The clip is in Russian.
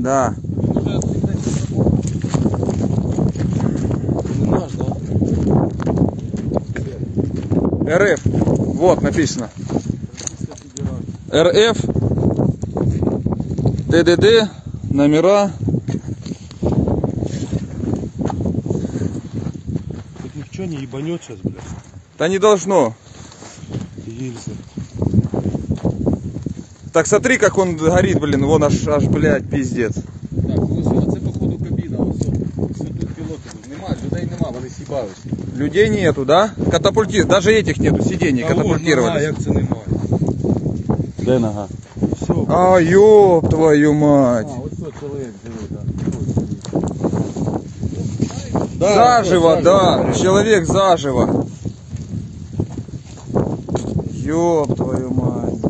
Да. Не наш, да? РФ. Вот написано. РФ. ДДД. Номера. Тут ничего не ебанет сейчас, блядь. Да не должно. Ельза. Так смотри, как он горит, блин, вон аж, аж, блядь, пиздец. Так, ось оце походу кабіна, ось о. ось тут пілоти. Нема, людей нема, вони сібалися. Людей нету, да? Катапультист, даже этих нету, сидений А, катапультировались. як це немає? Де нога? Все. А, ёб твою мать. ось тут чоловік живе, Заживо, да. Человек заживо. Ёб твою мать.